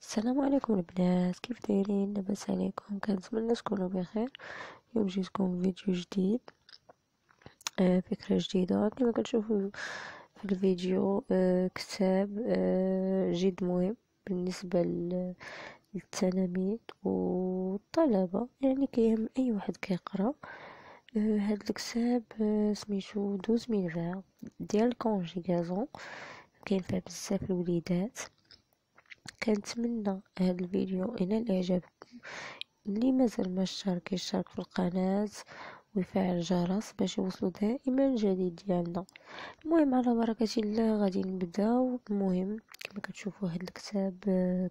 السلام عليكم البنات كيف دايرين؟ لاباس عليكم؟ كنتمنى تكونوا بخير. اليوم جيتكم فيديو جديد. آه فكرة جديدة. كما كتشوفوا في الفيديو آه كتاب آه جد مهم بالنسبة للتلاميذ والطلبة. يعني كيهم أي واحد كيقرأ. آه هاد الكتاب آه سميتو douze mille ديال conjugaisons كاين فيه بزاف الوليدات. كنتمنى هذا الفيديو ينال اعجابكم اللي مازال ما اشترك يشترك في القناة ويفعل الجرس باش يوصلوا دائما الجديد ديالنا. المهم على بركة الله غادي نبداو المهم كما كتشوفوا هذا الكتاب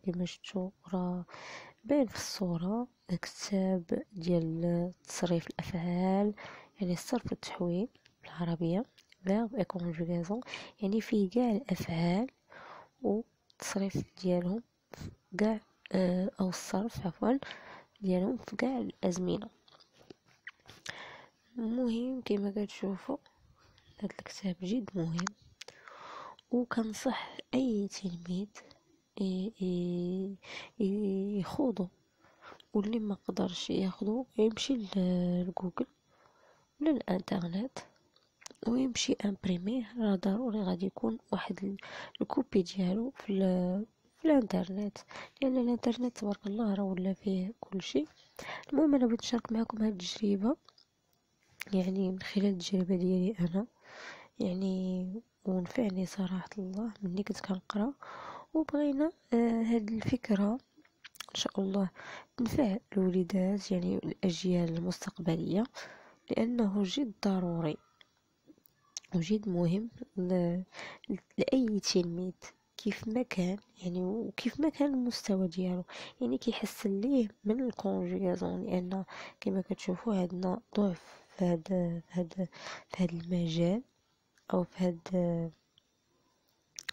كما شفتوا راه باين في الصورة كتاب ديال تصريف الأفعال يعني الصرف والتحويل بالعربية verbe et يعني فيه كاع الأفعال و التصريف ديالهم كاع آه، أو الصرف عفوا ديالهم في كاع الأزمنة. المهم كما كتشوفوا هذا الكتاب جد مهم. وكنصح أي تلميذ يخوضو. واللي ما قدرش ياخذو يمشي لجوجل ولا الانترنت ويمشي. imprimer راه ضروري غادي يكون واحد ال copie ديالو في, في الانترنت. لأن الانترنت تبارك الله راه ولا فيه كل شيء المهم أنا بغيت نشارك معكم هاد التجربة. يعني من خلال التجربة ديالي أنا. يعني ونفعني صراحة الله مني كنت كنقرأ. وبغينا آه هاد الفكرة. إن شاء الله تنفع الوليدات يعني الأجيال المستقبلية. لأنه جد ضروري. وجد مهم لأي تلميذ كيف ما كان يعني وكيف ما كان المستوى ديالو. يعني كيحسن ليه من الكونجيغازون لأن كما كتشوفوا عندنا ضعف في هذا في هذا في هذا المجال أو في هذا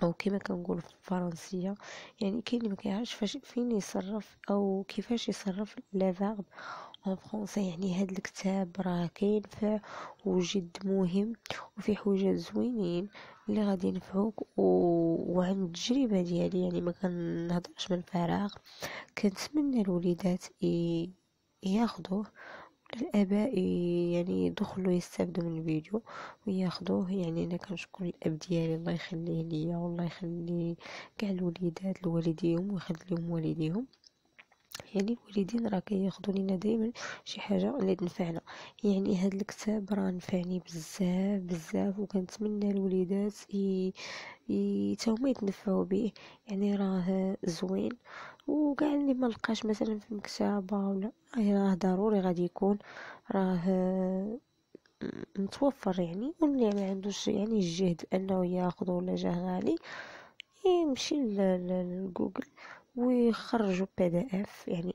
أو كما كنقول في الفرنسيه يعني كاين اللي ما كيعرفش فاش فين يصرف أو كيفاش يصرف les verbes en français يعني هاد الكتاب راه كينفع وجد مهم وفيه حوايج زوينين اللي غادي ينفعوك و... وعن التجربة ديالي. يعني ما كنهضرش من فراغ كنتمنى الوليدات ي... ياخذوه الآباء يعني يدخلوا يستافدوا من الفيديو وياخذوه يعني أنا كنشكر الأب ديالي الله يخليه ليا والله يخلي كاع الوليدات لوالديهم ويخلي لهم والديهم. يعني الوالدين راه كياخذوا لينا دائما شي حاجة اللي تنفعنا. يعني هذا الكتاب راه نفعني بزاف بزاف وكنتمنى الوليدات ي... هما يتنفعوا به يعني راه زوين. وكاع اللي ما لقاش مثلا في المكتبة ولا راه ضروري غادي يكون راه متوفر يعني. واللي ما عندوش يعني الجهد أنه ياخذ ولا جاه غالي يمشي لجوجل ويخرجوا بي دي إف يعني